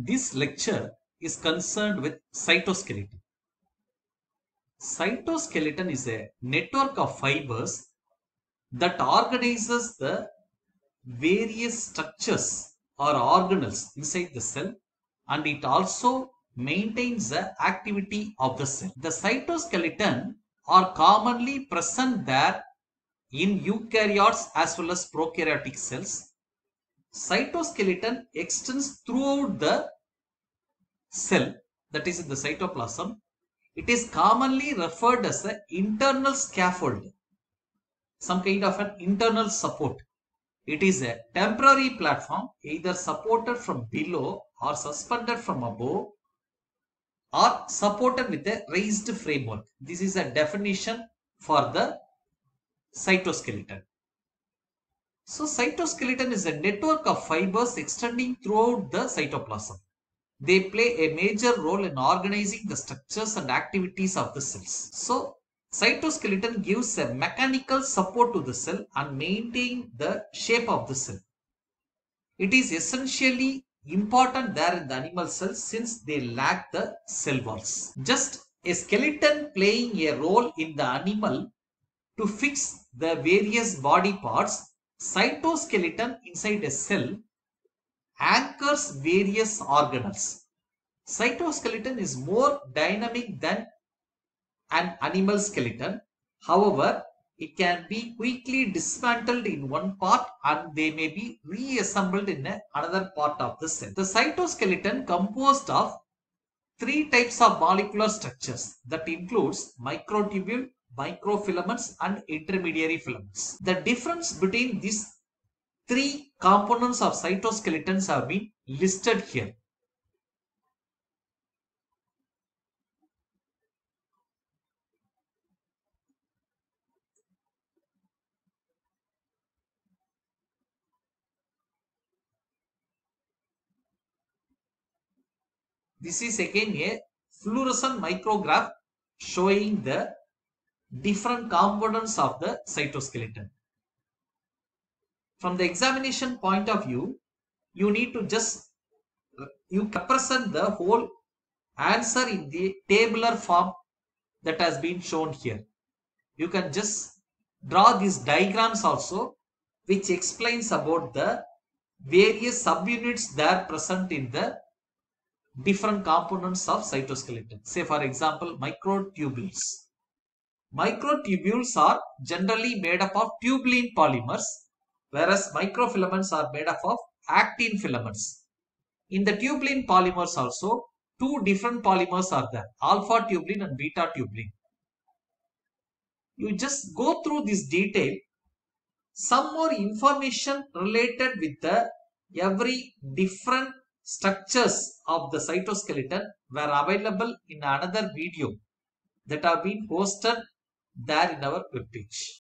This lecture is concerned with cytoskeleton. Cytoskeleton is a network of fibers that organizes the various structures or organelles inside the cell and it also maintains the activity of the cell. The cytoskeleton are commonly present there in eukaryotes as well as prokaryotic cells. Cytoskeleton extends throughout the cell that is in the cytoplasm. It is commonly referred as the internal scaffold, some kind of an internal support. It is a temporary platform either supported from below or suspended from above or supported with a raised framework. This is a definition for the cytoskeleton. So cytoskeleton is a network of fibers extending throughout the cytoplasm. They play a major role in organizing the structures and activities of the cells. So cytoskeleton gives a mechanical support to the cell and maintain the shape of the cell. It is essentially important there in the animal cells since they lack the cell walls. Just a skeleton playing a role in the animal to fix the various body parts, cytoskeleton inside a cell anchors various organelles. Cytoskeleton is more dynamic than an animal skeleton. However, it can be quickly dismantled in one part and they may be reassembled in another part of the cell. The cytoskeleton composed of three types of molecular structures that includes microtubule, microfilaments and intermediary filaments. The difference between these three components of cytoskeletons have been listed here. This is again a fluorescent micrograph showing the different components of the cytoskeleton. From the examination point of view, you need to just uh, you represent the whole answer in the tabular form that has been shown here. You can just draw these diagrams also which explains about the various subunits that are present in the different components of cytoskeleton. Say for example, microtubules. Microtubules are generally made up of tubulin polymers, whereas microfilaments are made up of actin filaments. In the tubulin polymers also, two different polymers are there, alpha tubulin and beta tubulin. You just go through this detail. Some more information related with the every different structures of the cytoskeleton were available in another video that have been posted there in our web page.